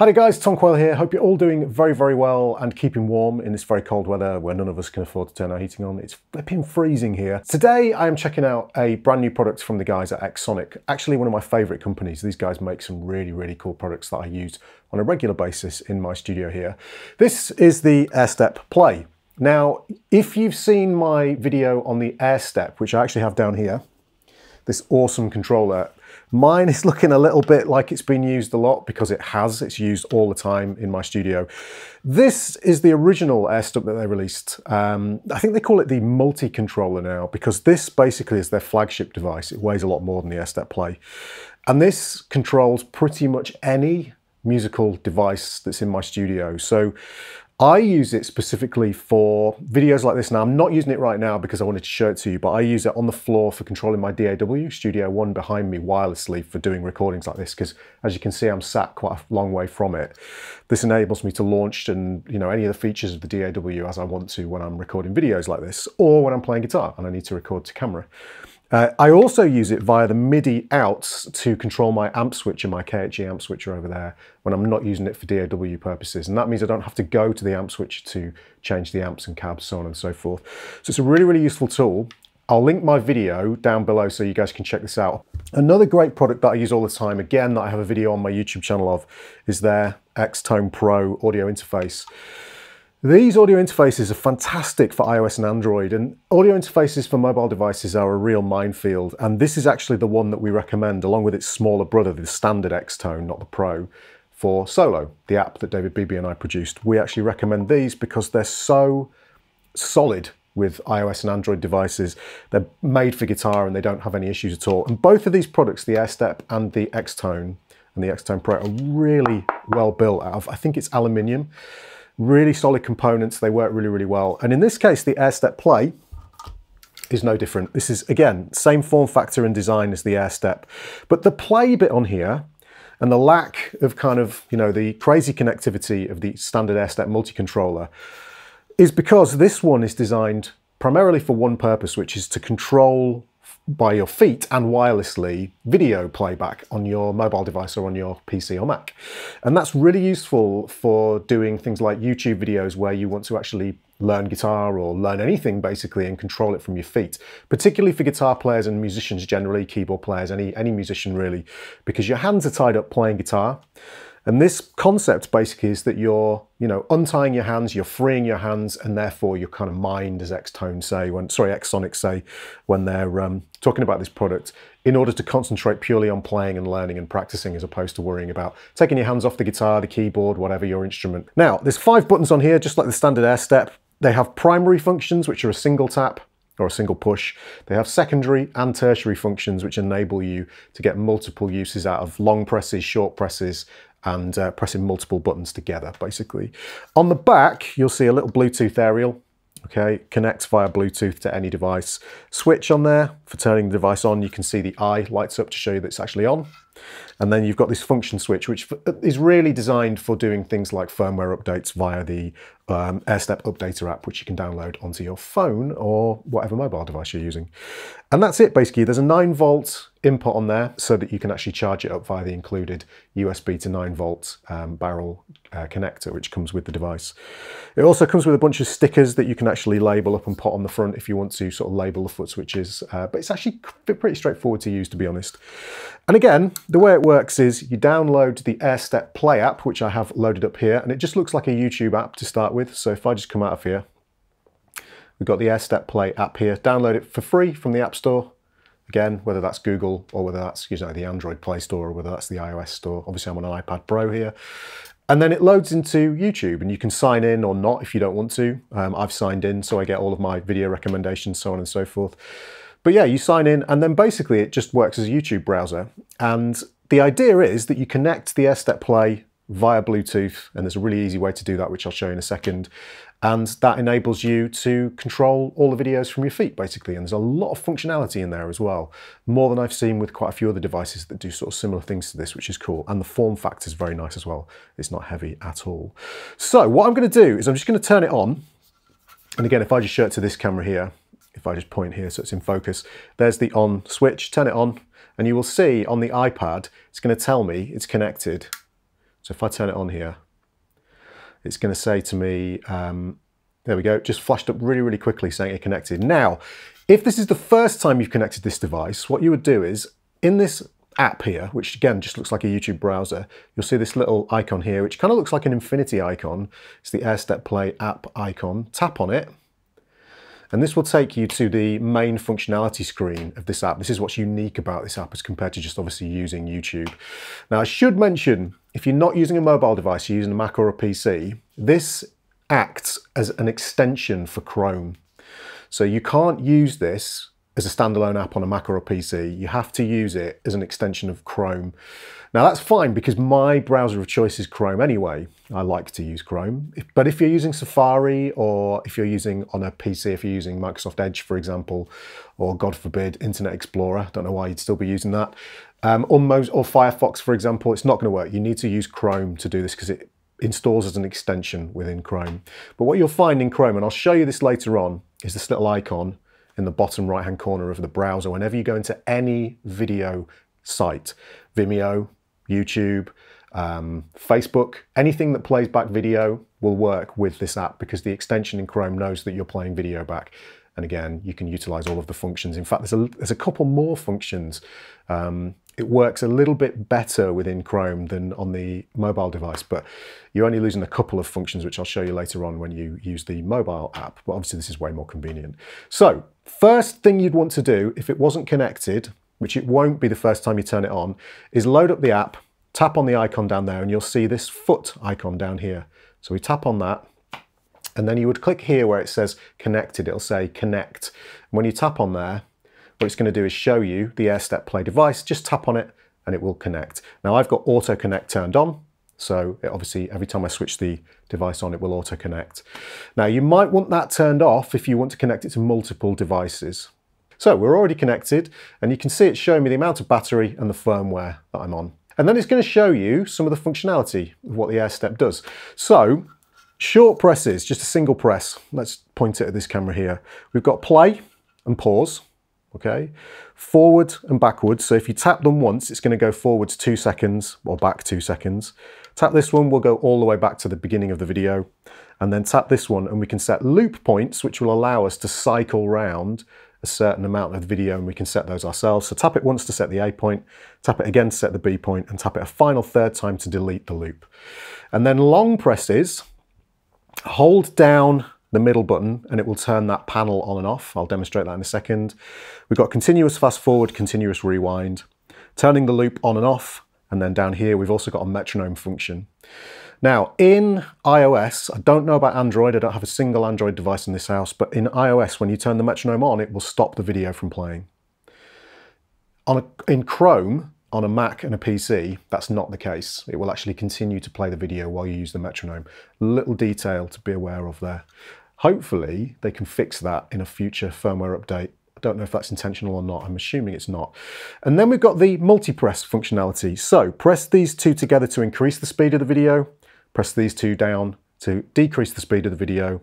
Hi guys, Tom Quayle here. Hope you're all doing very, very well and keeping warm in this very cold weather where none of us can afford to turn our heating on. It's flipping freezing here. Today I am checking out a brand new product from the guys at Xsonic. Actually one of my favorite companies. These guys make some really, really cool products that I use on a regular basis in my studio here. This is the AirStep Play. Now, if you've seen my video on the AirStep, which I actually have down here, this awesome controller, Mine is looking a little bit like it's been used a lot because it has. It's used all the time in my studio. This is the original AirStep that they released. Um, I think they call it the multi-controller now because this basically is their flagship device. It weighs a lot more than the AirStep Play. And this controls pretty much any musical device that's in my studio. So I use it specifically for videos like this now. I'm not using it right now because I wanted to show it to you, but I use it on the floor for controlling my DAW, Studio One behind me wirelessly for doing recordings like this because as you can see, I'm sat quite a long way from it. This enables me to launch and you know any of the features of the DAW as I want to when I'm recording videos like this or when I'm playing guitar and I need to record to camera. Uh, I also use it via the MIDI outs to control my amp switcher, my KHE amp switcher over there, when I'm not using it for DAW purposes. And that means I don't have to go to the amp switcher to change the amps and cabs, so on and so forth. So it's a really, really useful tool. I'll link my video down below so you guys can check this out. Another great product that I use all the time, again, that I have a video on my YouTube channel of, is their Xtone Pro audio interface. These audio interfaces are fantastic for iOS and Android, and audio interfaces for mobile devices are a real minefield, and this is actually the one that we recommend, along with its smaller brother, the standard Xtone, not the Pro, for Solo, the app that David Beebe and I produced. We actually recommend these because they're so solid with iOS and Android devices. They're made for guitar and they don't have any issues at all. And both of these products, the AirStep and the Xtone, and the Xtone Pro, are really well built out of, I think it's aluminium. Really solid components, they work really, really well. And in this case, the AirStep Play is no different. This is, again, same form factor and design as the AirStep. But the play bit on here, and the lack of kind of, you know, the crazy connectivity of the standard AirStep multi-controller is because this one is designed primarily for one purpose, which is to control by your feet and wirelessly video playback on your mobile device or on your PC or Mac. And that's really useful for doing things like YouTube videos where you want to actually learn guitar or learn anything basically and control it from your feet, particularly for guitar players and musicians generally, keyboard players, any, any musician really, because your hands are tied up playing guitar. And this concept basically is that you're, you know, untying your hands, you're freeing your hands, and therefore your kind of mind, as Xtone say, when sorry, Xsonic say, when they're um, talking about this product, in order to concentrate purely on playing and learning and practicing, as opposed to worrying about taking your hands off the guitar, the keyboard, whatever your instrument. Now, there's five buttons on here, just like the standard AirStep. They have primary functions, which are a single tap, or a single push. They have secondary and tertiary functions which enable you to get multiple uses out of long presses, short presses, and uh, pressing multiple buttons together, basically. On the back, you'll see a little Bluetooth aerial. Okay, connects via Bluetooth to any device. Switch on there for turning the device on. You can see the eye lights up to show you that it's actually on. And then you've got this function switch, which is really designed for doing things like firmware updates via the um, AirStep Updater app, which you can download onto your phone or whatever mobile device you're using. And that's it, basically. There's a 9 volt input on there so that you can actually charge it up via the included USB to 9 volt um, barrel uh, connector, which comes with the device. It also comes with a bunch of stickers that you can actually label up and put on the front if you want to sort of label the foot switches. Uh, but it's actually pretty straightforward to use, to be honest. And again, the way it works is you download the AirStep Play app, which I have loaded up here, and it just looks like a YouTube app to start with. So if I just come out of here, we've got the AirStep Play app here. Download it for free from the App Store. Again, whether that's Google or whether that's you know, the Android Play Store or whether that's the iOS Store. Obviously, I'm on an iPad Pro here. And then it loads into YouTube and you can sign in or not if you don't want to. Um, I've signed in so I get all of my video recommendations, so on and so forth. But yeah, you sign in and then basically it just works as a YouTube browser. And the idea is that you connect the AirStep Play via Bluetooth, and there's a really easy way to do that, which I'll show you in a second. And that enables you to control all the videos from your feet, basically. And there's a lot of functionality in there as well, more than I've seen with quite a few other devices that do sort of similar things to this, which is cool. And the form factor is very nice as well. It's not heavy at all. So what I'm going to do is I'm just going to turn it on. And again, if I just show it to this camera here, if I just point here so it's in focus, there's the on switch, turn it on, and you will see on the iPad, it's going to tell me it's connected. So if I turn it on here, it's going to say to me, um, there we go, just flashed up really, really quickly saying it connected. Now, if this is the first time you've connected this device, what you would do is in this app here, which again just looks like a YouTube browser, you'll see this little icon here, which kind of looks like an infinity icon. It's the AirStep Play app icon. Tap on it, and this will take you to the main functionality screen of this app. This is what's unique about this app as compared to just obviously using YouTube. Now I should mention, if you're not using a mobile device, you're using a Mac or a PC, this acts as an extension for Chrome. So you can't use this as a standalone app on a Mac or a PC. You have to use it as an extension of Chrome. Now that's fine because my browser of choice is Chrome anyway. I like to use Chrome. But if you're using Safari or if you're using on a PC, if you're using Microsoft Edge, for example, or God forbid, Internet Explorer, don't know why you'd still be using that, um, or, or Firefox, for example, it's not going to work. You need to use Chrome to do this because it installs as an extension within Chrome. But what you'll find in Chrome, and I'll show you this later on, is this little icon in the bottom right hand corner of the browser whenever you go into any video site, Vimeo, YouTube, um, Facebook, anything that plays back video will work with this app because the extension in Chrome knows that you're playing video back. And again, you can utilize all of the functions. In fact, there's a, there's a couple more functions. Um, it works a little bit better within Chrome than on the mobile device, but you're only losing a couple of functions, which I'll show you later on when you use the mobile app. But obviously this is way more convenient. So first thing you'd want to do if it wasn't connected, which it won't be the first time you turn it on, is load up the app, tap on the icon down there, and you'll see this foot icon down here. So we tap on that, and then you would click here where it says connected, it'll say connect. When you tap on there, what it's going to do is show you the AirStep Play device. Just tap on it and it will connect. Now I've got auto connect turned on. So obviously every time I switch the device on, it will auto connect. Now you might want that turned off if you want to connect it to multiple devices. So we're already connected and you can see it's showing me the amount of battery and the firmware that I'm on. And then it's going to show you some of the functionality of what the AirStep does. So short presses, just a single press. Let's point it at this camera here. We've got play and pause okay? Forward and backwards, so if you tap them once, it's gonna go forwards two seconds or back two seconds. Tap this one, we'll go all the way back to the beginning of the video. And then tap this one and we can set loop points, which will allow us to cycle round a certain amount of the video and we can set those ourselves. So tap it once to set the A point, tap it again to set the B point, and tap it a final third time to delete the loop. And then long presses, hold down the middle button and it will turn that panel on and off. I'll demonstrate that in a second. We've got continuous fast forward, continuous rewind, turning the loop on and off, and then down here we've also got a metronome function. Now in iOS, I don't know about Android, I don't have a single Android device in this house, but in iOS when you turn the metronome on, it will stop the video from playing. On a, in Chrome, on a Mac and a PC, that's not the case. It will actually continue to play the video while you use the metronome. Little detail to be aware of there. Hopefully they can fix that in a future firmware update. I don't know if that's intentional or not. I'm assuming it's not. And then we've got the multi-press functionality. So press these two together to increase the speed of the video, press these two down to decrease the speed of the video,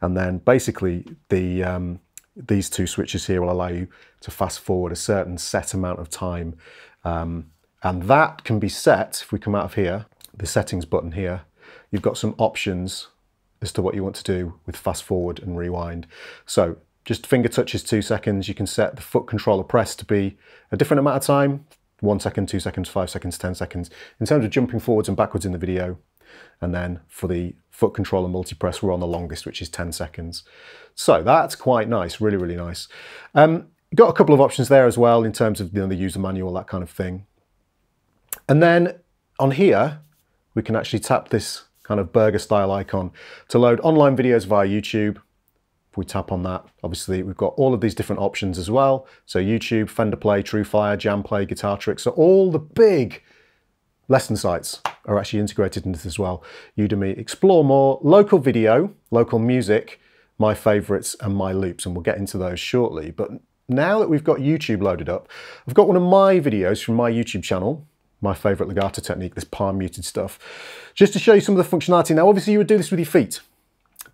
and then basically the um, these two switches here will allow you to fast forward a certain set amount of time. Um, and that can be set, if we come out of here, the settings button here, you've got some options as to what you want to do with fast forward and rewind. So just finger touches two seconds. You can set the foot controller press to be a different amount of time, one second, two seconds, five seconds, 10 seconds. In terms of jumping forwards and backwards in the video, and then for the foot controller multi-press, we're on the longest, which is 10 seconds. So that's quite nice, really, really nice. Um, got a couple of options there as well in terms of you know, the user manual, that kind of thing. And then on here, we can actually tap this kind of burger style icon to load online videos via YouTube. If we tap on that, obviously we've got all of these different options as well. So YouTube, Fender Play, TrueFire, JamPlay, Guitar Tricks. So all the big lesson sites are actually integrated into this as well. Udemy, Explore More, local video, local music, my favorites and my loops, and we'll get into those shortly. But now that we've got YouTube loaded up, I've got one of my videos from my YouTube channel, my favorite legato technique, this palm muted stuff, just to show you some of the functionality. Now, obviously you would do this with your feet,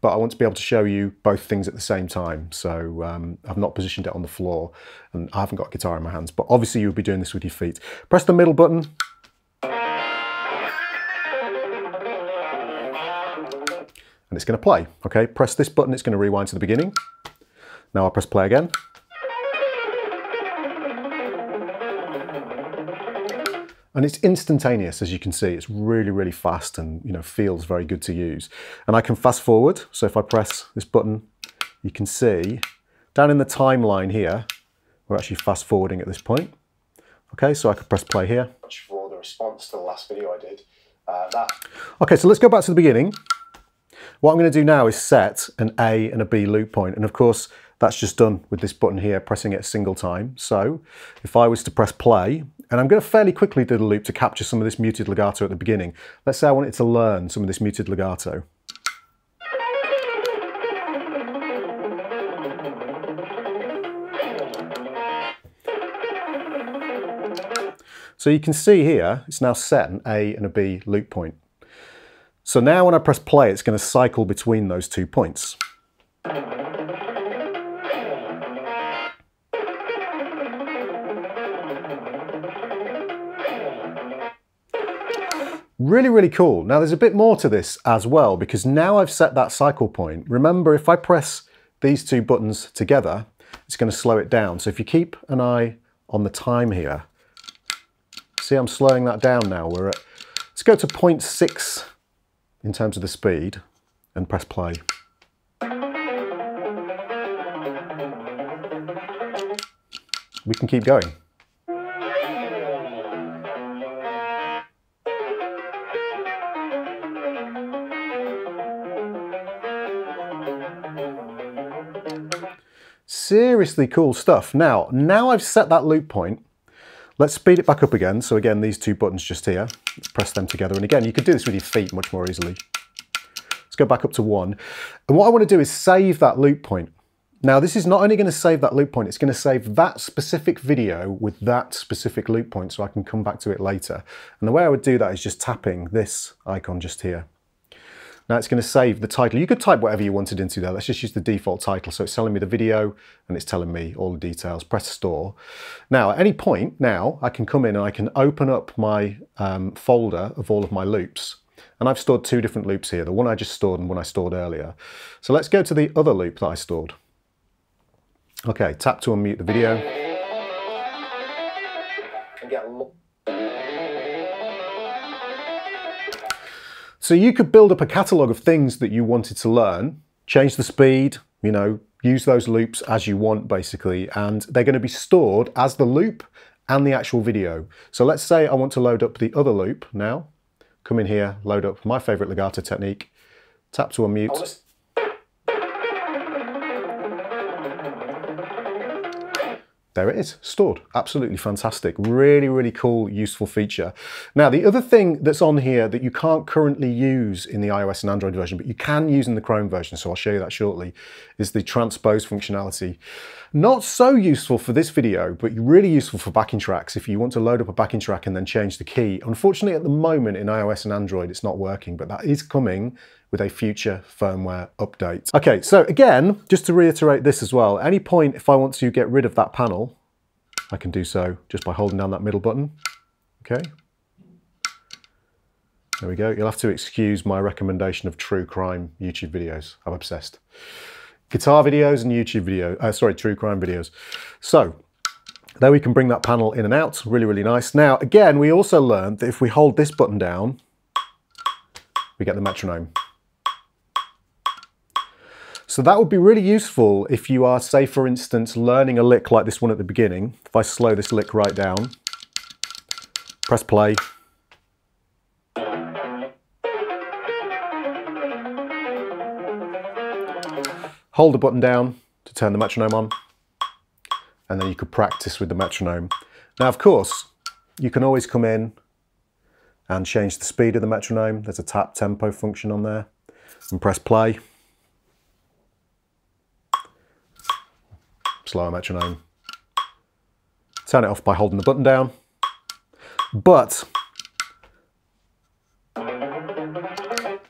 but I want to be able to show you both things at the same time. So um, I've not positioned it on the floor and I haven't got a guitar in my hands, but obviously you'll be doing this with your feet. Press the middle button. And it's gonna play, okay? Press this button, it's gonna rewind to the beginning. Now I'll press play again. And it's instantaneous, as you can see. It's really, really fast and you know feels very good to use. And I can fast forward. So if I press this button, you can see down in the timeline here, we're actually fast forwarding at this point. Okay, so I could press play here. For the response to the last video I did. Uh, that. Okay, so let's go back to the beginning. What I'm going to do now is set an A and a B loop. And of course, that's just done with this button here, pressing it a single time. So if I was to press play, and I'm going to fairly quickly do the loop to capture some of this muted legato at the beginning. Let's say I wanted to learn some of this muted legato. So you can see here, it's now set an A and a B loop point. So now when I press play, it's going to cycle between those two points. Really, really cool. Now there's a bit more to this as well, because now I've set that cycle point. Remember, if I press these two buttons together, it's going to slow it down. So if you keep an eye on the time here, see I'm slowing that down now. We're at, let's go to 0.6 in terms of the speed and press play. We can keep going. Seriously cool stuff. Now, now I've set that loop point, let's speed it back up again. So again, these two buttons just here, let's press them together. And again, you could do this with your feet much more easily. Let's go back up to one. And what I want to do is save that loop point. Now, this is not only going to save that loop point, it's going to save that specific video with that specific loop point so I can come back to it later. And the way I would do that is just tapping this icon just here. Now it's going to save the title. You could type whatever you wanted into there. Let's just use the default title. So it's telling me the video and it's telling me all the details. Press store. Now at any point now I can come in and I can open up my um, folder of all of my loops. And I've stored two different loops here, the one I just stored and one I stored earlier. So let's go to the other loop that I stored. Okay, tap to unmute the video. So you could build up a catalogue of things that you wanted to learn, change the speed, you know, use those loops as you want basically, and they're going to be stored as the loop and the actual video. So let's say I want to load up the other loop now. Come in here, load up my favorite legato technique, tap to unmute. There it is, stored. Absolutely fantastic. Really, really cool, useful feature. Now, the other thing that's on here that you can't currently use in the iOS and Android version, but you can use in the Chrome version, so I'll show you that shortly, is the transpose functionality. Not so useful for this video, but really useful for backing tracks if you want to load up a backing track and then change the key. Unfortunately, at the moment in iOS and Android, it's not working, but that is coming with a future firmware update. Okay, so again, just to reiterate this as well, any point if I want to get rid of that panel, I can do so just by holding down that middle button. Okay. There we go. You'll have to excuse my recommendation of true crime YouTube videos. I'm obsessed guitar videos and YouTube video, uh, sorry, true crime videos. So there we can bring that panel in and out, really, really nice. Now, again, we also learned that if we hold this button down, we get the metronome. So that would be really useful if you are, say, for instance, learning a lick like this one at the beginning. If I slow this lick right down, press play, hold the button down to turn the metronome on, and then you could practice with the metronome. Now, of course, you can always come in and change the speed of the metronome. There's a tap tempo function on there and press play. Slower metronome. Turn it off by holding the button down. But,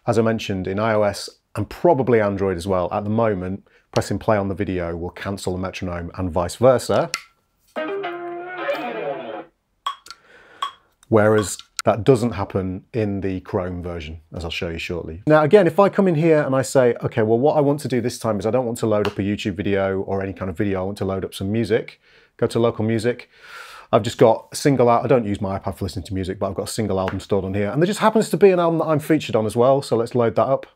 as I mentioned, in iOS and probably Android as well. At the moment, pressing play on the video will cancel the metronome and vice versa. Whereas That doesn't happen in the Chrome version, as I'll show you shortly. Now, again, if I come in here and I say, okay, well, what I want to do this time is I don't want to load up a YouTube video or any kind of video. I want to load up some music. Go to local music. I've just got a single out. I don't use my iPad for listening to music, but I've got a single album stored on here. And there just happens to be an album that I'm featured on as well. So let's load that up.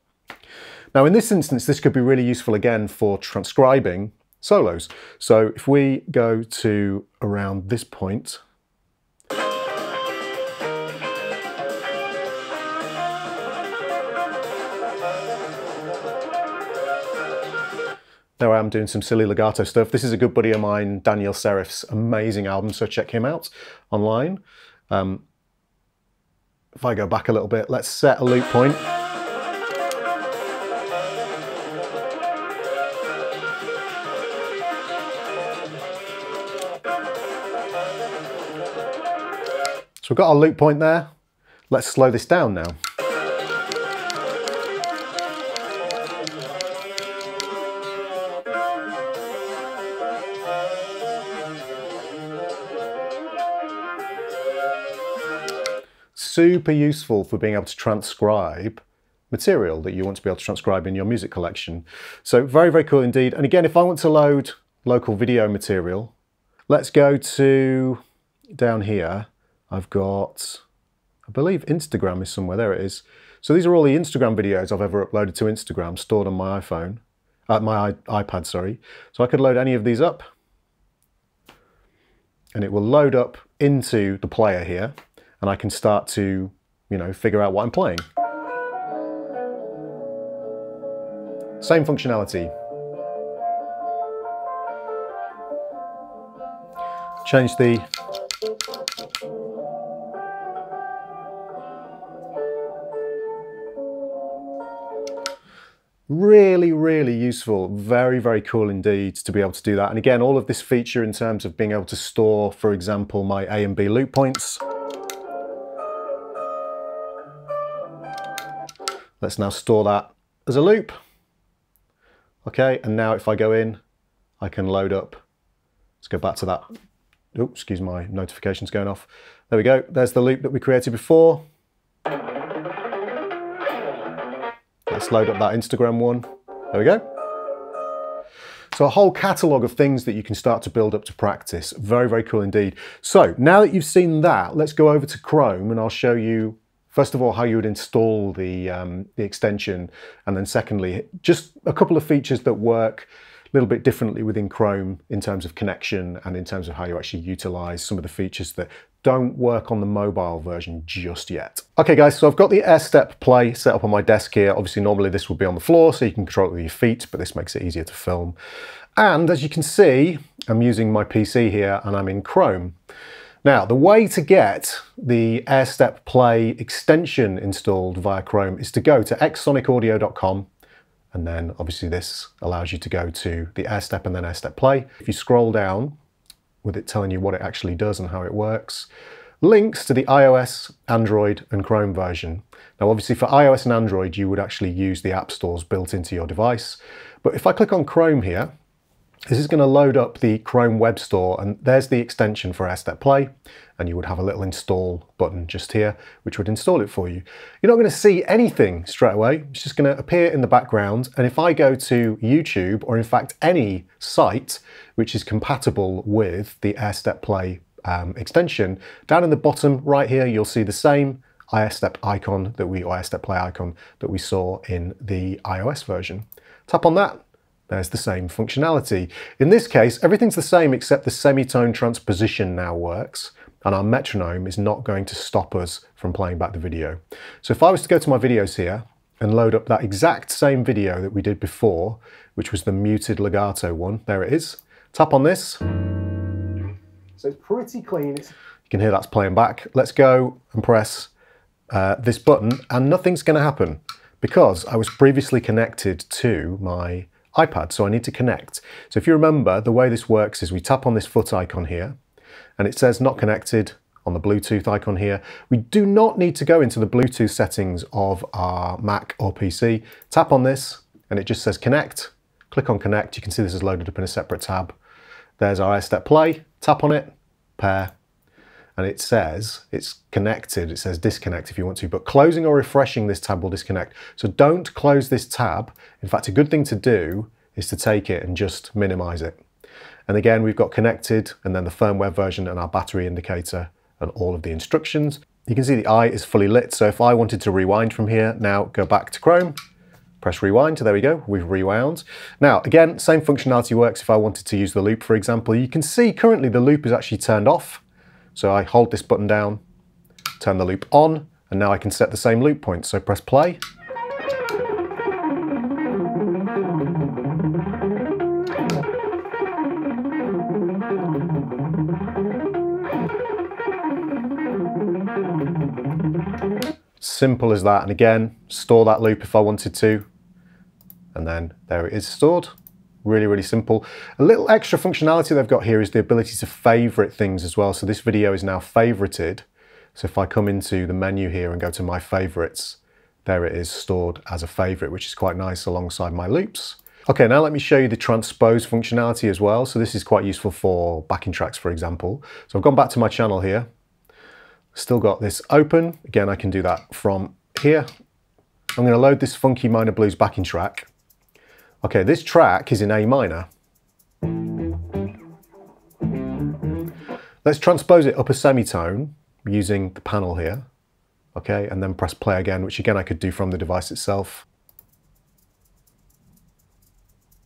Now, in this instance, this could be really useful again for transcribing solos. So if we go to around this point, There I am doing some silly legato stuff. This is a good buddy of mine, Daniel Serif's amazing album, so check him out online. Um, if I go back a little bit, let's set a loop point. So we've got our loop point there. Let's slow this down now. Super useful for being able to transcribe material that you want to be able to transcribe in your music collection. So very, very cool indeed. And again, if I want to load local video material, let's go to down here. I've got, I believe Instagram is somewhere, there it is. So these are all the Instagram videos I've ever uploaded to Instagram stored on my iPhone, uh, my iPad, sorry. So I could load any of these up and it will load up into the player here and I can start to, you know, figure out what I'm playing. Same functionality. Change the really, really useful. Very, very cool indeed to be able to do that. And again, all of this feature in terms of being able to store, for example, my A and B loop points. Let's now store that as a loop. Okay, and now if I go in, I can load up. Let's go back to that. Oh, excuse my notifications going off. There we go. There's the loop that we created before. Let's load up that Instagram one. There we go. So a whole catalogue of things that you can start to build up to practice. Very, very cool indeed. So now that you've seen that, let's go over to Chrome and I'll show you First of all, how you would install the, um, the extension, and then secondly, just a couple of features that work a little bit differently within Chrome in terms of connection and in terms of how you actually utilize some of the features that don't work on the mobile version just yet. Okay guys, so I've got the AirStep Play set up on my desk here. Obviously normally this would be on the floor so you can control it with your feet, but this makes it easier to film. And as you can see, I'm using my PC here and I'm in Chrome. Now, the way to get the AirStep Play extension installed via Chrome is to go to xsonicaudio.com and then obviously this allows you to go to the AirStep and then AirStep Play. If you scroll down with it telling you what it actually does and how it works, links to the iOS, Android and Chrome version. Now obviously for iOS and Android you would actually use the app stores built into your device. But if I click on Chrome here, this is going to load up the Chrome Web Store and there's the extension for AirStep Play and you would have a little install button just here which would install it for you. You're not going to see anything straight away, it's just going to appear in the background and if I go to YouTube or in fact any site which is compatible with the AirStep Play um, extension, down in the bottom right here you'll see the same AirStep icon that we, or AirStep Play icon that we saw in the iOS version. Tap on that there's the same functionality. In this case, everything's the same except the semitone transposition now works and our metronome is not going to stop us from playing back the video. So if I was to go to my videos here and load up that exact same video that we did before, which was the muted legato one, there it is, tap on this. So it's pretty clean. You can hear that's playing back. Let's go and press uh, this button and nothing's gonna happen because I was previously connected to my iPad, so I need to connect. So if you remember, the way this works is we tap on this foot icon here, and it says not connected on the Bluetooth icon here. We do not need to go into the Bluetooth settings of our Mac or PC. Tap on this, and it just says connect. Click on connect, you can see this is loaded up in a separate tab. There's our AirStep Play, tap on it, pair, and it says it's connected. It says disconnect if you want to, but closing or refreshing this tab will disconnect. So don't close this tab. In fact, a good thing to do is to take it and just minimize it. And again, we've got connected and then the firmware version and our battery indicator and all of the instructions. You can see the eye is fully lit. So if I wanted to rewind from here, now go back to Chrome, press rewind, so there we go, we've rewound. Now, again, same functionality works if I wanted to use the loop, for example. You can see currently the loop is actually turned off. So I hold this button down, turn the loop on, and now I can set the same loop point. So press play. Simple as that. And again, store that loop if I wanted to. And then there it is stored. Really, really simple. A little extra functionality they've got here is the ability to favorite things as well. So this video is now favorited. So if I come into the menu here and go to my favorites, there it is stored as a favorite, which is quite nice alongside my loops. Okay, now let me show you the transpose functionality as well. So this is quite useful for backing tracks, for example. So I've gone back to my channel here Still got this open. Again, I can do that from here. I'm going to load this Funky Minor Blues backing track. Okay, this track is in A minor. Let's transpose it up a semitone using the panel here. Okay, and then press play again, which again I could do from the device itself.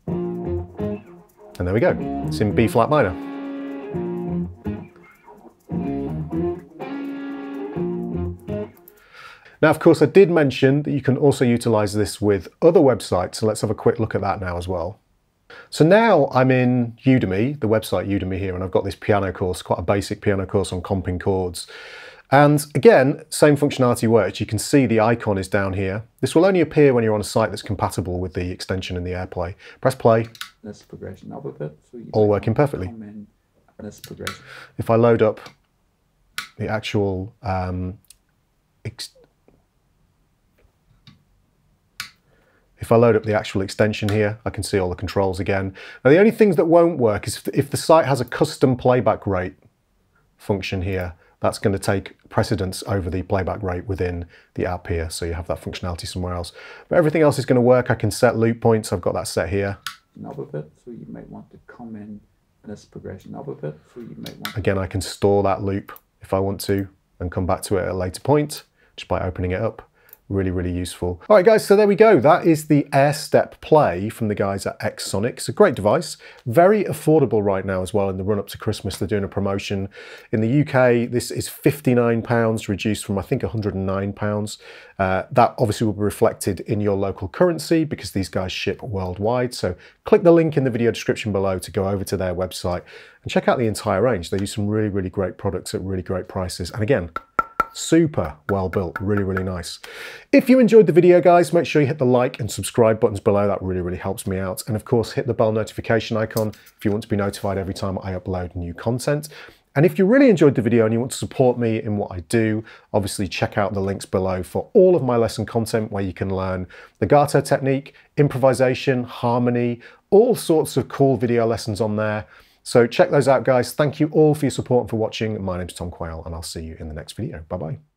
And there we go. It's in B flat minor. Now, of course, I did mention that you can also utilize this with other websites, so let's have a quick look at that now as well. So now I'm in Udemy, the website Udemy here, and I've got this piano course, quite a basic piano course on comping chords. And again, same functionality works. You can see the icon is down here. This will only appear when you're on a site that's compatible with the extension and the AirPlay. Press play. This progression up a bit. So All working perfectly. If I load up the actual um, If I load up the actual extension here, I can see all the controls again. Now the only things that won't work is if the site has a custom playback rate function here, that's going to take precedence over the playback rate within the app here. So you have that functionality somewhere else. But everything else is going to work. I can set loop points. I've got that set here. Another bit, so you might want to come in this progression up a bit. So you might want Again, I can store that loop if I want to and come back to it at a later point just by opening it up really, really useful. All right, guys, so there we go. That is the AirStep Play from the guys at Xsonic. It's a great device, very affordable right now as well in the run up to Christmas. They're doing a promotion. In the UK, this is £59, reduced from I think £109. Uh, that obviously will be reflected in your local currency because these guys ship worldwide. So click the link in the video description below to go over to their website and check out the entire range. They do some really, really great products at really great prices. And again, Super well built, really, really nice. If you enjoyed the video, guys, make sure you hit the like and subscribe buttons below. That really, really helps me out. And of course, hit the bell notification icon if you want to be notified every time I upload new content. And if you really enjoyed the video and you want to support me in what I do, obviously check out the links below for all of my lesson content where you can learn the legato technique, improvisation, harmony, all sorts of cool video lessons on there. So check those out, guys. Thank you all for your support and for watching. My name's Tom Quayle, and I'll see you in the next video. Bye-bye.